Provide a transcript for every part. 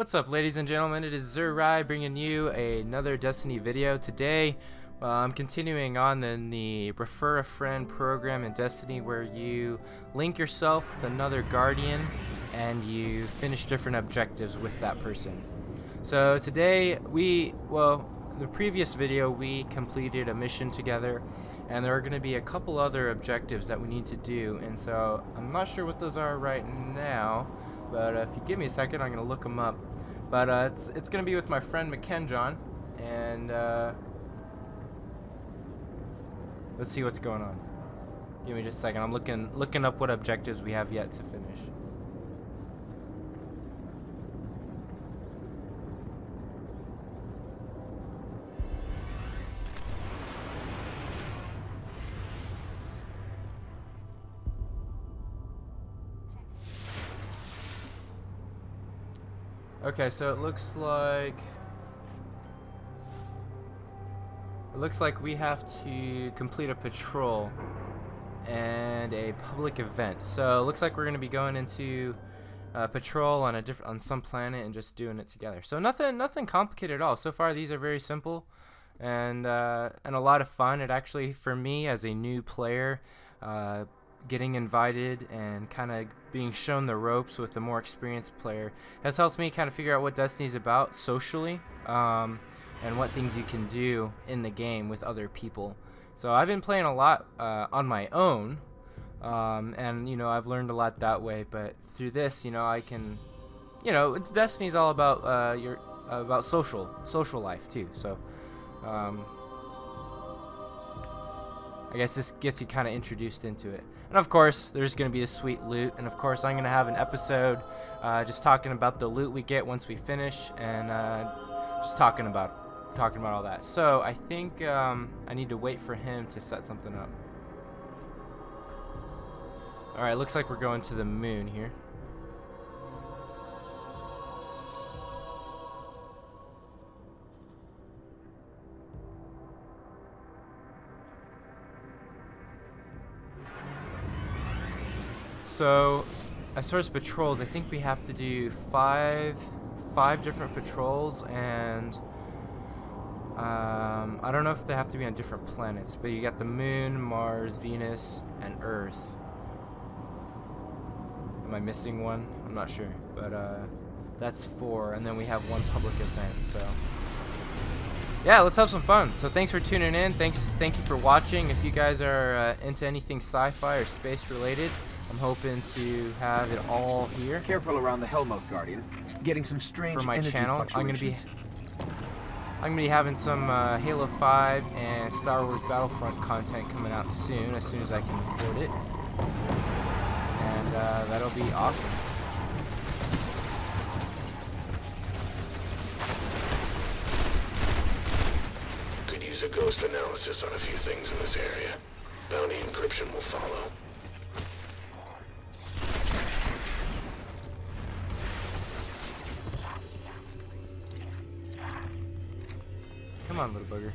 What's up ladies and gentlemen, it is Zurai bringing you another Destiny video. Today uh, I'm continuing on in the Refer a Friend program in Destiny where you link yourself with another Guardian and you finish different objectives with that person. So today we, well, the previous video we completed a mission together and there are going to be a couple other objectives that we need to do and so I'm not sure what those are right now but if you give me a second I'm going to look them up but uh, it's, it's to be with my friend Makenjon. And uh, let's see what's going on. Give me just a second. I'm looking looking up what objectives we have yet to finish. Okay, so it looks like it looks like we have to complete a patrol and a public event. So it looks like we're going to be going into a patrol on a different on some planet and just doing it together. So nothing nothing complicated at all. So far these are very simple and uh, and a lot of fun. It actually for me as a new player uh, getting invited and kind of being shown the ropes with the more experienced player has helped me kind of figure out what Destiny's about socially um, and what things you can do in the game with other people. So I've been playing a lot uh, on my own, um, and you know I've learned a lot that way. But through this, you know I can, you know, Destiny's all about uh, your about social social life too. So. Um, I guess this gets you kind of introduced into it. And of course, there's going to be a sweet loot. And of course, I'm going to have an episode uh, just talking about the loot we get once we finish and uh, just talking about talking about all that. So I think um, I need to wait for him to set something up. Alright, looks like we're going to the moon here. So, as far as patrols, I think we have to do five, five different patrols, and um, I don't know if they have to be on different planets, but you got the Moon, Mars, Venus, and Earth. Am I missing one? I'm not sure, but uh, that's four, and then we have one public event. So, yeah, let's have some fun. So, thanks for tuning in. Thanks, thank you for watching. If you guys are uh, into anything sci-fi or space related. I'm hoping to have it all here. Careful around the Hellmouth Guardian. Getting some strange for my channel. I'm gonna be I'm gonna be having some uh, Halo 5 and Star Wars Battlefront content coming out soon, as soon as I can afford it, and uh, that'll be awesome. Could use a ghost analysis on a few things in this area. Bounty encryption will follow. Come on, little bugger.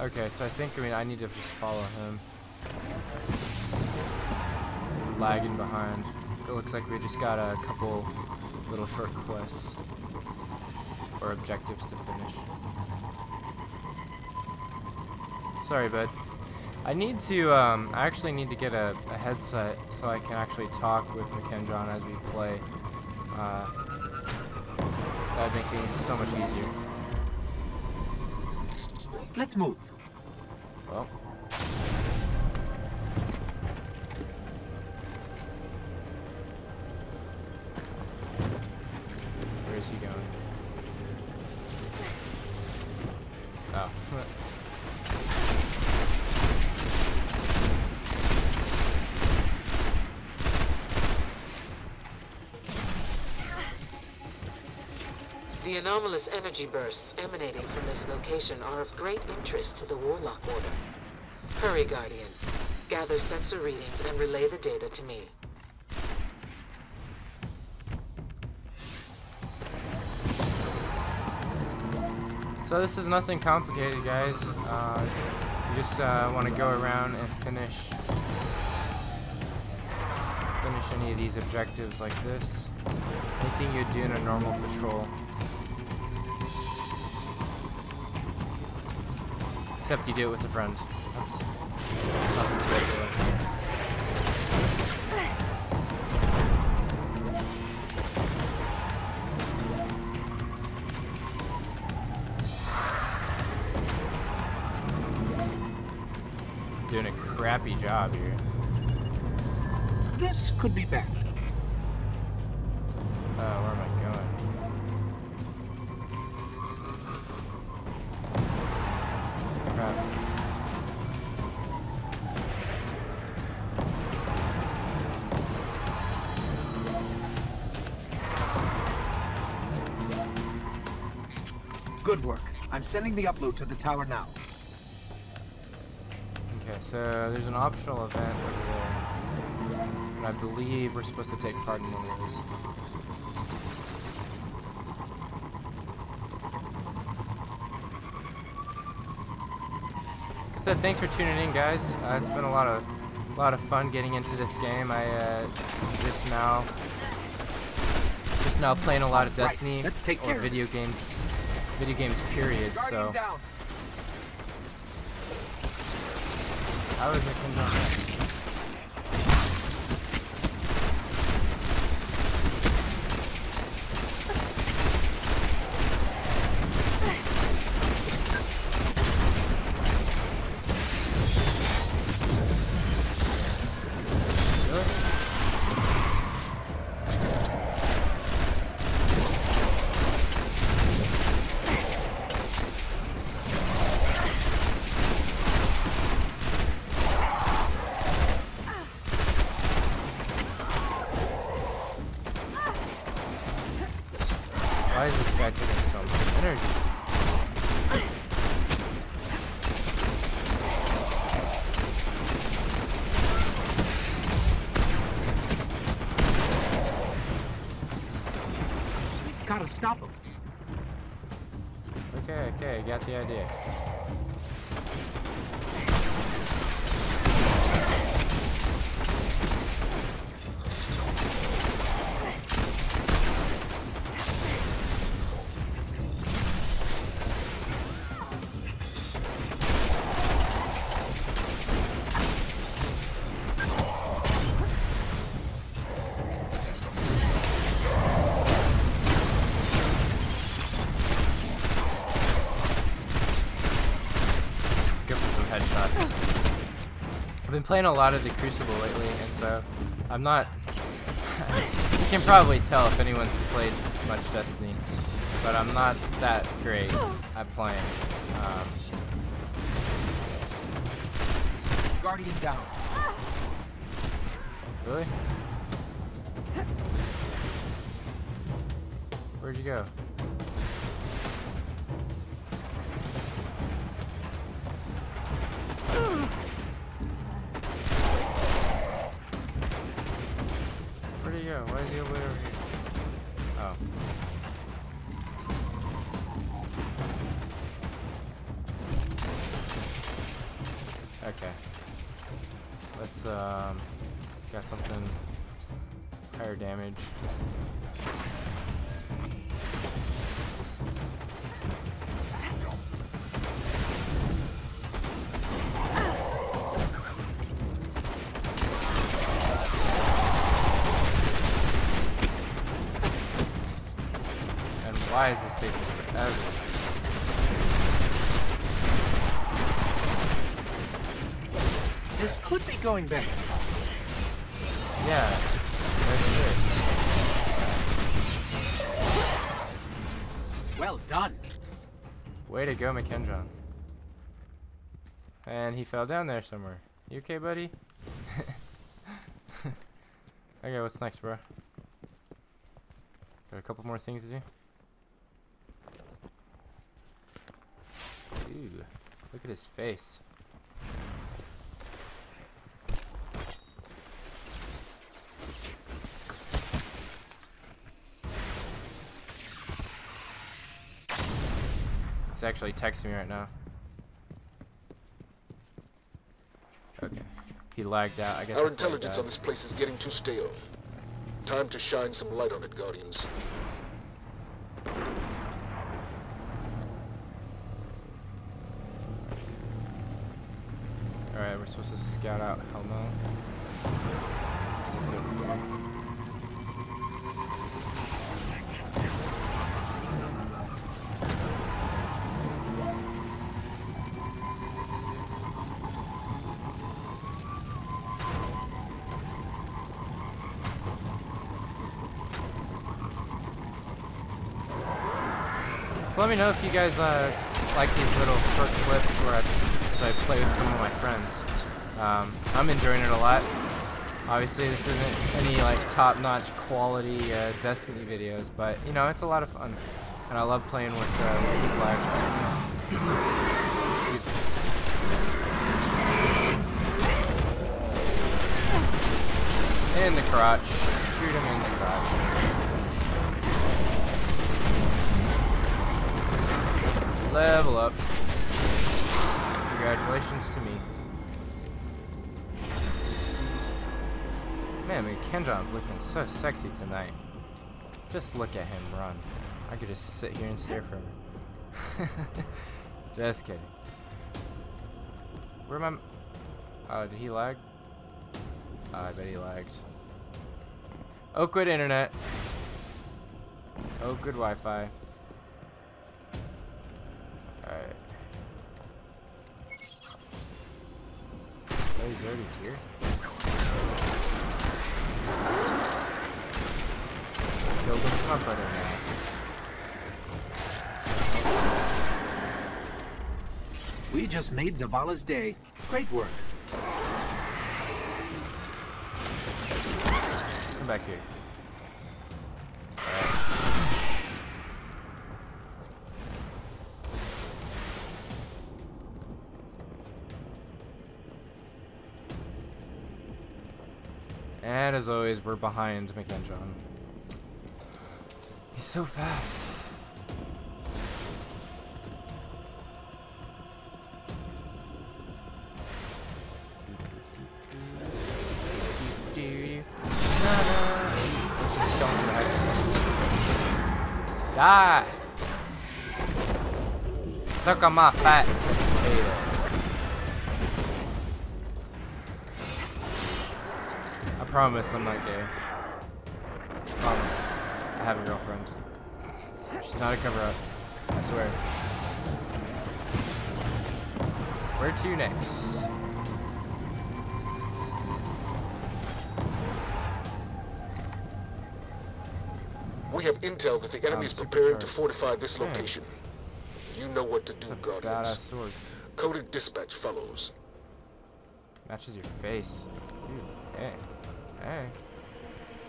Okay, so I think, I mean, I need to just follow him. Lagging behind. It looks like we just got a couple little short quests. Or objectives to finish. Sorry, bud. I need to, um, I actually need to get a, a headset so I can actually talk with Makenjon as we play. Uh, that would make things so much easier. Let's move. Well. The anomalous energy bursts emanating from this location are of great interest to the Warlock Order. Hurry, Guardian. Gather sensor readings and relay the data to me. So this is nothing complicated, guys. Uh, you just uh, want to go around and finish finish any of these objectives like this. Anything you'd do in a normal patrol. Except you do it with a friend. That's nothing. Doing a crappy job here. This could be better. Sending the upload to the tower now. Okay, so there's an optional event over there. And I believe we're supposed to take part in one of those. Like I said, thanks for tuning in, guys. Uh, it's been a lot of, a lot of fun getting into this game. I uh, just now, just now playing a lot of Right, Destiny let's take or video games, video games. Period. So how is it down there? Why is this guy taking so much energy? Gotta stop him. Okay, okay, got the idea. Playing a lot of the Crucible lately, and so I'm not. you can probably tell if anyone's played much Destiny, but I'm not that great at playing. Um, Guardian down. really? Where'd you go? Why is this taking forever? This could be going better. Yeah, that's it. Well done. Way to go, Makenjon. And he fell down there somewhere. You okay, buddy? okay, what's next, bro? Got a couple more things to do. Ooh, look at his face. He's actually texting me right now. Okay. He lagged out. I guess Our that's why he intelligence on this place is getting too stale. Time to shine some light on it, Guardians. Alright, we're supposed to scout out Hellmouth. Let me know if you guys uh, like these little short clips where I, I play with some of my friends. Um, I'm enjoying it a lot. Obviously, this isn't any like top-notch quality uh, Destiny videos, but you know it's a lot of fun, and I love playing with uh, people actually. Excuse me. In the crotch. Shoot him in the crotch. Level up. Congratulations to me. Man, Makenjon's looking so sexy tonight. Just look at him run. I could just sit here and stare forever. just kidding. Where am I? Oh, did he lag? Oh, I bet he lagged. Oh, Oakwood internet. Oh, Oakwood Wi-Fi. Alright. Oh, he's already here? Yo, what's my brother now? We just made Zavala's day. Great work. Come back here. As always, we're behind Makenjon. He's so fast. Die! Suck on my fat potato. Promise I'm not gay. Promise. I have a girlfriend. She's not a cover up. I swear. Where to next? We have intel that the enemy is preparing to fortify this Hmm. location. You know what to do, Guardians. Coded dispatch follows. Matches your face. Dude, hey. Hey.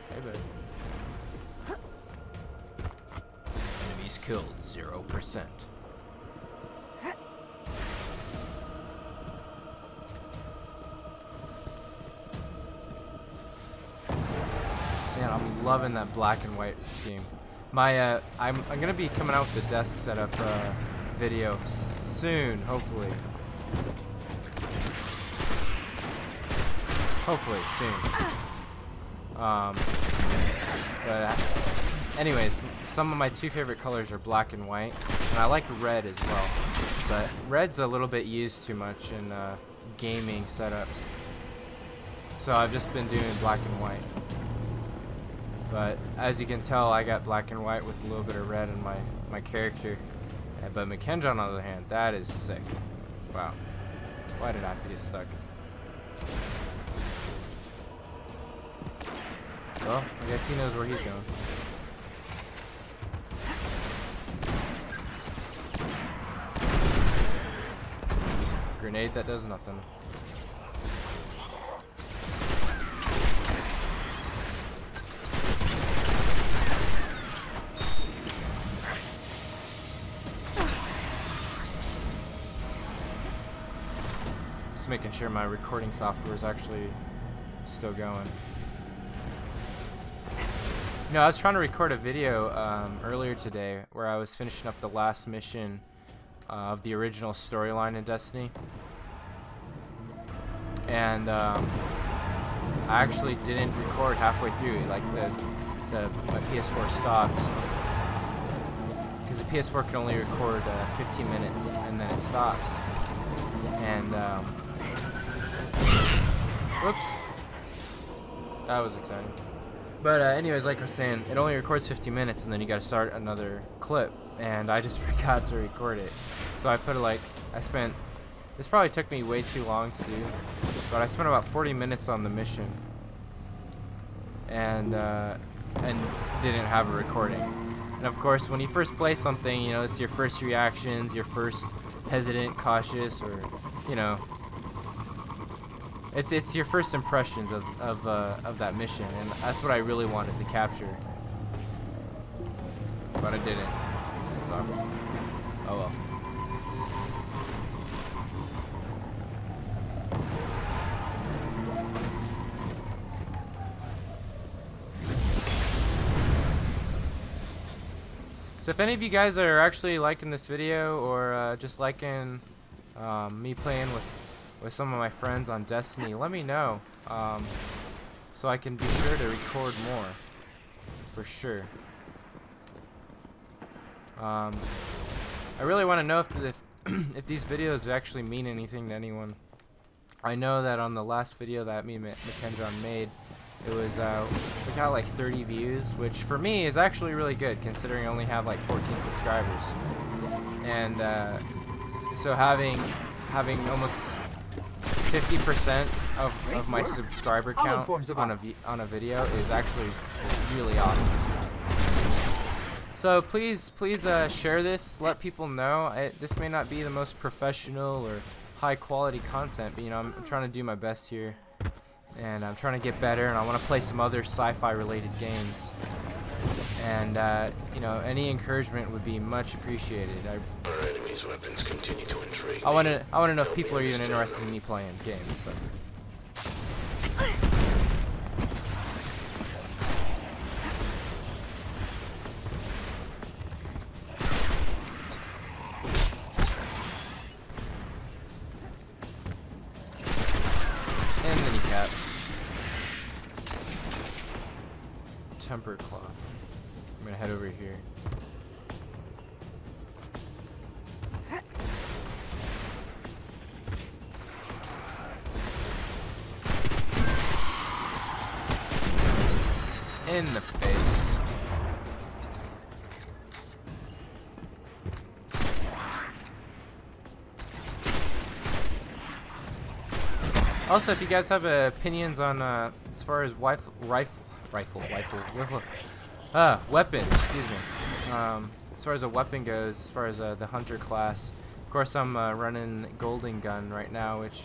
Hey, buddy. Enemies killed, 0%. Man, I'm loving that black and white scheme. My, uh, I'm, I'm gonna be coming out with the desk setup, uh, video soon, hopefully. Hopefully, soon. Um, but uh, anyways, some of my two favorite colors are black and white, and I like red as well. But red's a little bit used too much in uh, gaming setups. So I've just been doing black and white. But as you can tell, I got black and white with a little bit of red in my, my character. Uh, But McKenzie, on the other hand, that is sick. Wow. Why did I have to get stuck? Well, I guess he knows where he's going. Grenade that does nothing. Just making sure my recording software is actually still going. No, I was trying to record a video um, earlier today where I was finishing up the last mission uh, of the original storyline in Destiny. And um, I actually didn't record halfway through. Like the the my PS4 stopped because the PS4 can only record uh, 15 minutes and then it stops. And um, whoops, that was exciting. But uh, anyways, like I was saying, it only records 15 minutes and then you got to start another clip. And I just forgot to record it, so I put it like I spent. This probably took me way too long to do, but I spent about 40 minutes on the mission. And uh, and didn't have a recording. And of course, when you first play something, you know, it's your first reactions, your first hesitant, cautious, or, you know, it's it's your first impressions of of uh, of that mission, and that's what I really wanted to capture. But I didn't. So, oh well. So if any of you guys are actually liking this video or uh, just liking um, me playing with with some of my friends on Destiny, let me know um, so I can be sure to record more for sure. Um, I really want to know if, if if these videos actually mean anything to anyone. I know that on the last video that me and Makenjon made, it was, uh, we got like 30 views, which for me is actually really good considering I only have like 14 subscribers. And, uh, so having, having almost 50% of, of my subscriber count on a, on a video is actually really awesome. So please, please uh, share this. Let people know. I, this may not be the most professional or high quality content, but you know, I'm, I'm trying to do my best here. And I'm trying to get better, and I want to play some other sci-fi related games. And, uh, you know, any encouragement would be much appreciated. I, Weapons continue to intrigue I want to. I want to know if people are even interested in me playing games. So. In the face. Also, if you guys have uh, opinions on uh, as far as rifle, rifle, rifle, rifle, rifle, uh, weapon, excuse me. Um, as far as a weapon goes, as far as uh, the hunter class, of course I'm uh, running golden gun right now, which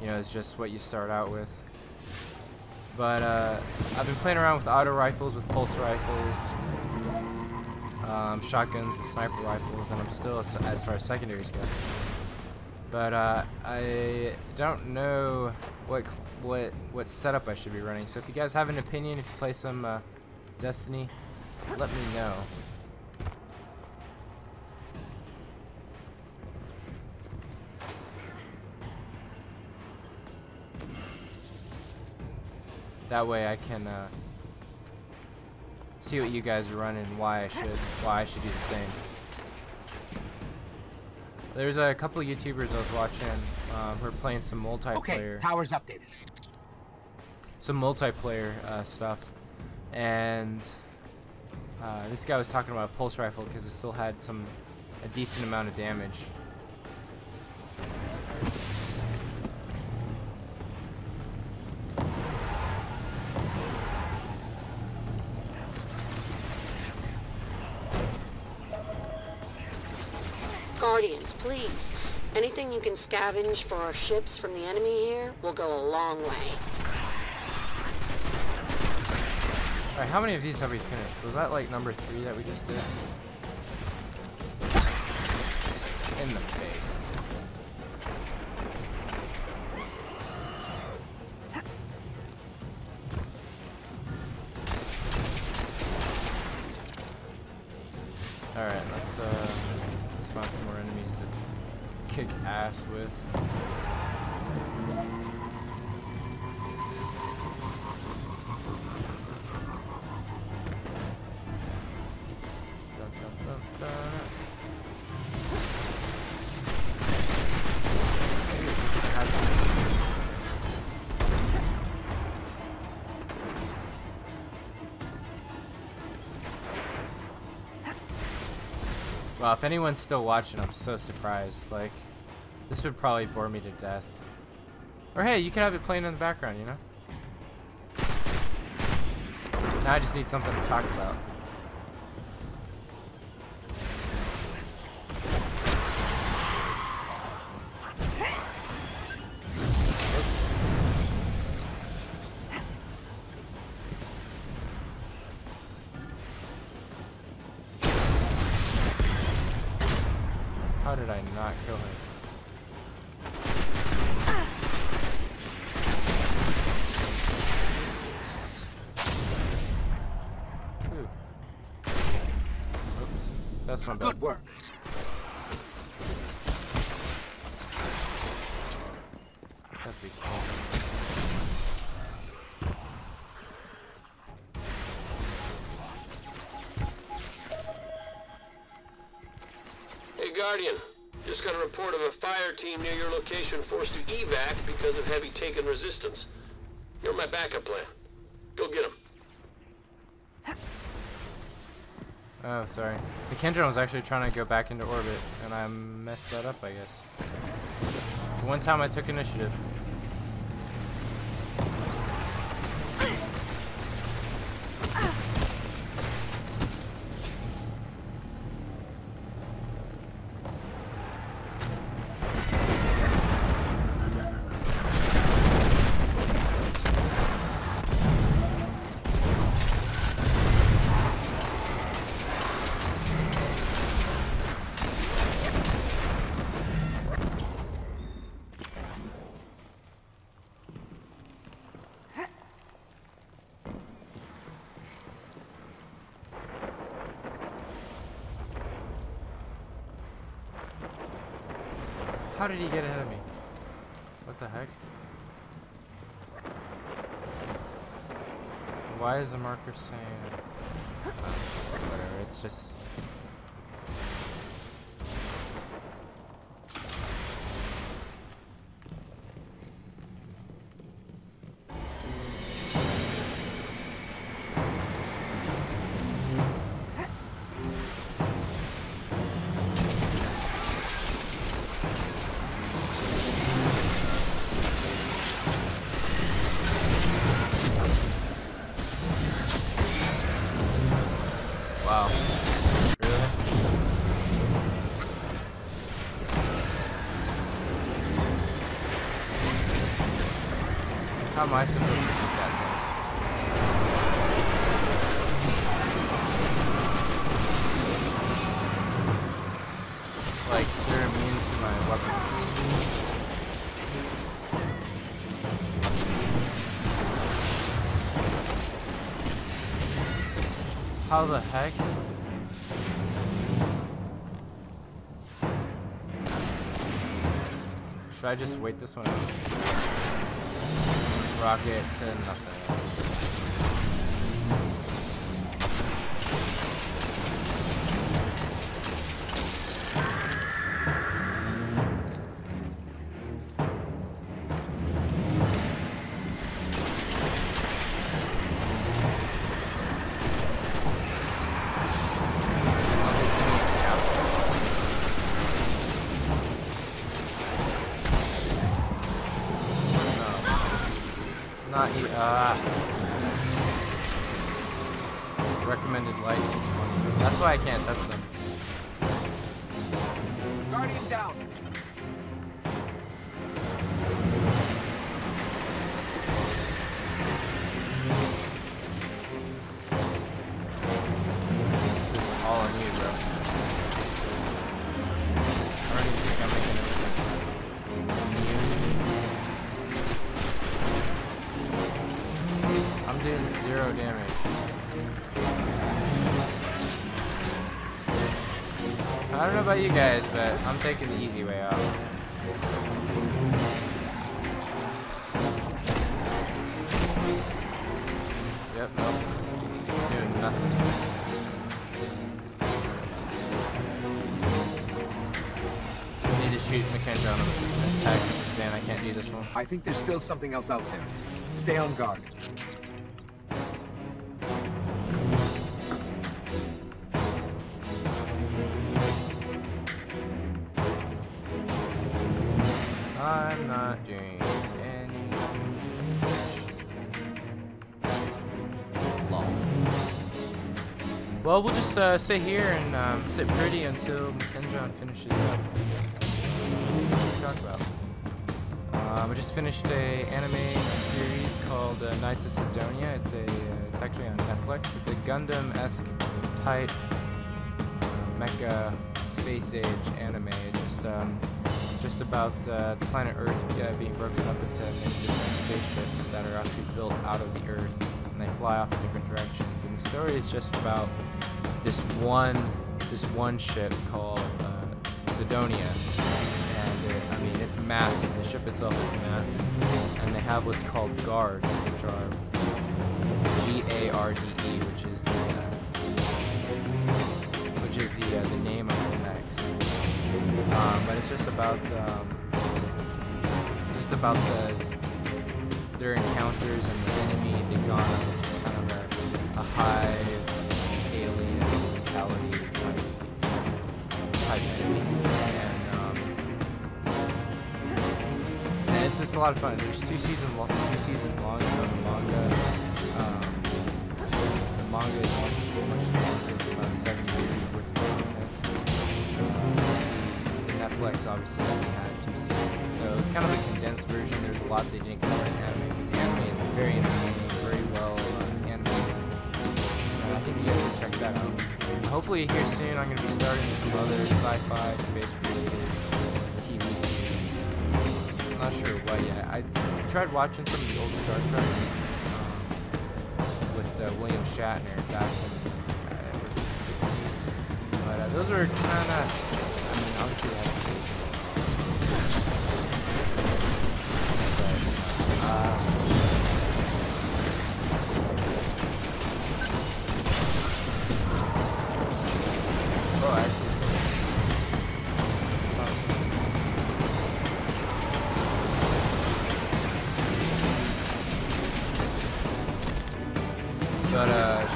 you know is just what you start out with. But uh, I've been playing around with auto rifles, with pulse rifles, um, shotguns, and sniper rifles, and I'm still as, far as secondaries go. But uh, I don't know what what what setup I should be running. So if you guys have an opinion, if you play some uh, Destiny, let me know. That way I can uh, see what you guys are running, and why I should why I should do the same. There's a couple of YouTubers I was watching um, who are playing some multiplayer, Okay, towers updated. some multiplayer uh, stuff, and uh, this guy was talking about a pulse rifle because it still had some a decent amount of damage. Can scavenge for our ships from the enemy here will go a long way. All right, how many of these have we finished? Was that like number three that we just did? In the kick with. Wow, if anyone's still watching, I'm so surprised. Like, this would probably bore me to death. Or hey, you can have it playing in the background, you know? Now I just need something to talk about. How did I not kill him? Ooh. Oops. That's my bad. Good work. That'd. Hey, Guardian. Just got a report of a fire team near your location forced to evac because of heavy taken resistance. You're my backup plan. Go get them. Oh, sorry. The Kendron was actually trying to go back into orbit, and I messed that up, I guess. One time I took initiative. How did he get ahead of me? What the heck? Why is the marker saying... Oh, whatever, it's just... am I supposed to beat that? Like, they're immune to my weapons. How the heck? Should I just wait this one out? Rocket to nothing. About you guys, but I'm taking the easy way out. Yep, nope. Doing nothing. Need to shoot McKenzie on a text saying I can't do this one. I think there's still something else out there. Stay on guard. I'm not doing any. Lol. Well, we'll just uh, sit here and um, sit pretty until Makenjon finishes up. What should we talk about? Um, I just finished a anime series called uh, Knights of Sidonia. It's a, uh, it's actually on Netflix. It's a Gundam-esque type mecha space age anime. Just um, just about uh, the planet Earth uh, being broken up into many different spaceships that are actually built out of the Earth, and they fly off in different directions. And the story is just about this one this one ship called uh, Sidonia, and it, I mean it's massive. The ship itself is massive, and they have what's called guards, which are G A R D E, which is the uh, which is the uh, the name of. Um, but it's just about um, just about the their encounters and the enemy they've gone on kind of a, a high alien mentality type, type enemy. And, um, and it's it's a lot of fun. There's two seasons long, two seasons long of the manga. Um, the manga is much much longer. It's about seven years Netflix obviously only had two seasons, so it was kind of a condensed version. There's a lot they didn't cover in anime, but the anime is very entertaining, very well uh, animated. And I think you guys should check that out. Hopefully here soon I'm going to be starting some other sci-fi, space-related TV series. I'm not sure what yet. I tried watching some of the old Star Treks um, with uh, William Shatner back in uh, the 60s. But uh, those were kind of, obviously but, uh,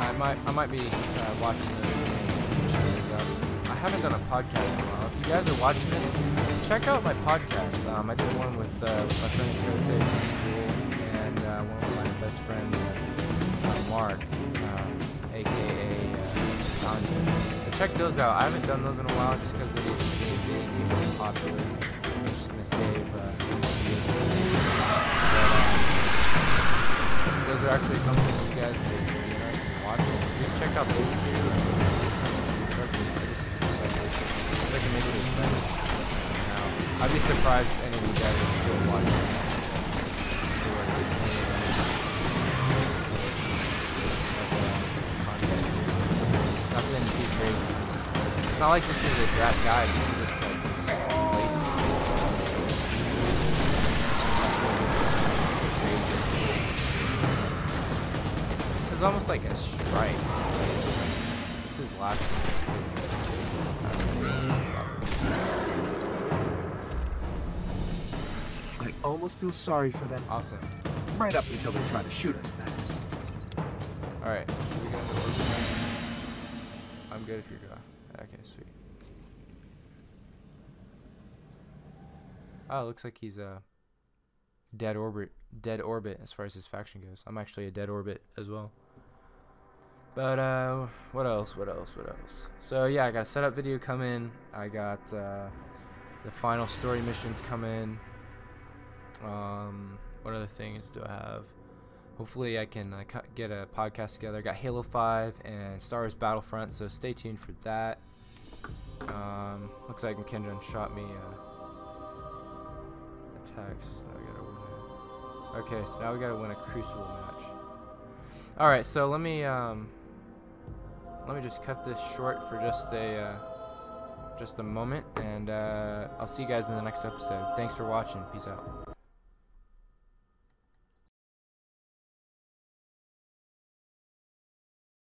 I might I might be uh, watching the haven't done a podcast in a while. If you guys are watching this, check out my podcast. Um, I did one with uh, my friend Jose from school and uh, one with my best friend uh, Mark, um, aka uh, But check those out. I haven't done those in a while just because they, they, they didn't seem very popular. I'm just gonna save uh, ideas for later. Um, those are actually something you guys would be interested in watching. Just check out those two I can make it as better. Now, I'd be surprised if any of you guys are still watching. Nothing too crazy. It's not like this is a draft guide, this is just like. This is almost like a strike. This is last. Almost feel sorry for them. Awesome. Right up until they try to shoot us, that is. Alright, should we go into? I'm good if you're good. Okay, sweet. Oh, it looks like he's a dead orbit. Dead orbit as far as his faction goes. I'm actually a dead orbit as well. But uh, what else? What else? What else? So yeah, I got a setup video coming. I got uh, the final story missions coming. Um, what other things do I have? Hopefully, I can uh, get a podcast together. Got Halo 5 and Star Wars Battlefront, so stay tuned for that. Um, looks like Kendron shot me uh, a text. We gotta win. Okay, so now we gotta win a Crucible match. All right, so let me um, let me just cut this short for just a uh, just a moment, and uh, I'll see you guys in the next episode. Thanks for watching. Peace out.